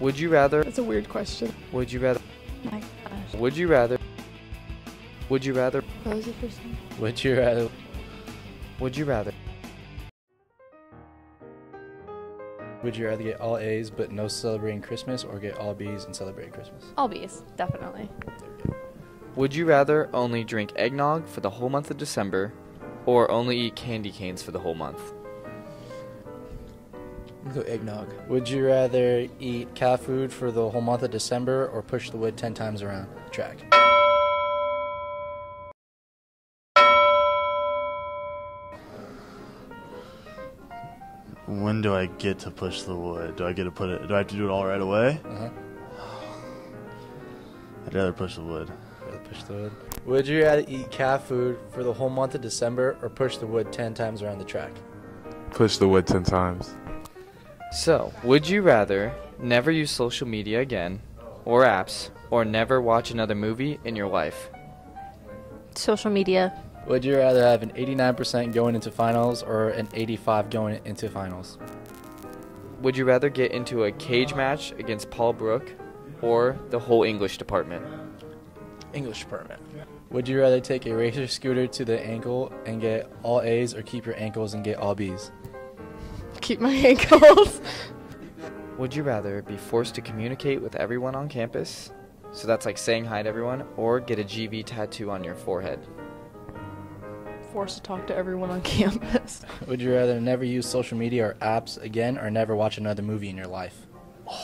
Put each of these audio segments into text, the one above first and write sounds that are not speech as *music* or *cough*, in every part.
Would you rather? That's a weird question. Would you rather? My gosh. Would you rather? Would you rather? What was the first one? Would you rather? Would you rather? Would you rather get all A's but no celebrating Christmas, or get all B's and celebrate Christmas? All B's, definitely. Would you rather only drink eggnog for the whole month of December, or only eat candy canes for the whole month? Go eggnog. Would you rather eat cat food for the whole month of December, or push the wood ten times around the track? When do I get to push the wood? Do I get to put it? Do I have to do it all right away? Uh-huh. *sighs* I'd rather push the wood. Rather push the wood. Would you rather eat cat food for the whole month of December, or push the wood ten times around the track? Push the wood 10 times. So, would you rather never use social media again, or apps, or never watch another movie in your life? Social media. Would you rather have an 89% going into finals, or an 85 going into finals? Would you rather get into a cage match against Paul Brook, or the whole English department? English department. Would you rather take a Razor scooter to the ankle and get all A's, or keep your ankles and get all B's? Keep my *laughs* ankles. Would you rather be forced to communicate with everyone on campus? So that's like saying hi to everyone, or get a GV tattoo on your forehead? Forced to talk to everyone on *laughs* campus. Would you rather never use social media or apps again, or never watch another movie in your life? *sighs*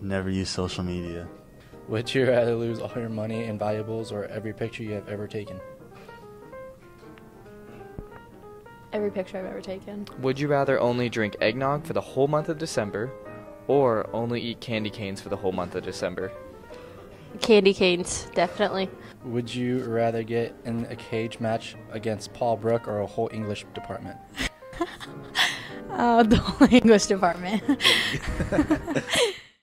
Never use social media. Would you rather lose all your money and valuables, or every picture you have ever taken? Every picture I've ever taken. Would you rather only drink eggnog for the whole month of December, or only eat candy canes for the whole month of December? Candy canes, definitely. Would you rather get in a cage match against Paul Brook or a whole English department? Oh, *laughs* the whole English department. *laughs* *laughs*